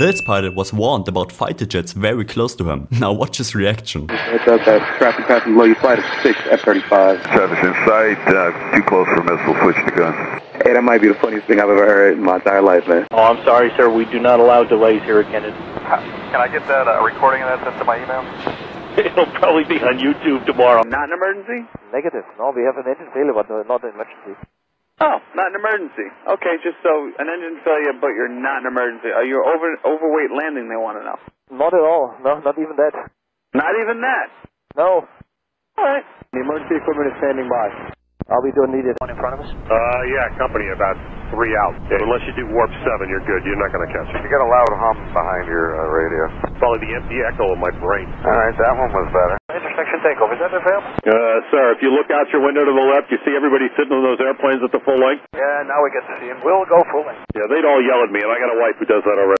This pilot was warned about fighter jets very close to him. Now watch his reaction. It does that. Traffic passing below you, flight of 6 F-35. Traffic in sight, uh, too close for missile, switch to gun. Hey, that might be the funniest thing I've ever heard in my entire life, man. Oh, I'm sorry, sir. We do not allow delays here at Kennedy. Can I get that uh, recording of that sent to my email? It'll probably be on YouTube tomorrow. Not an emergency? Negative. No, we have an engine failure, but not an emergency. Not an emergency. Okay, just so an engine failure, but you're not an emergency. Are you over overweight landing? They want to know. Not at all. No, not even that. Not even that. No. All right. The emergency equipment is standing by. Are be doing needed one in front of us? Uh, yeah, company about three out. Okay. Unless you do warp seven, you're good. You're not going to catch it. You got a loud hum behind your uh, radio. Probably the empty echo of my brain. All right, that one was better. Intersection takeoff. Is that available? Uh, sir, if you look out your window to the left, you see everybody sitting on those airplanes at the full length? Yeah, now we get to see him. We'll go full length. Yeah, they'd all yell at me, and I got a wife who does that already.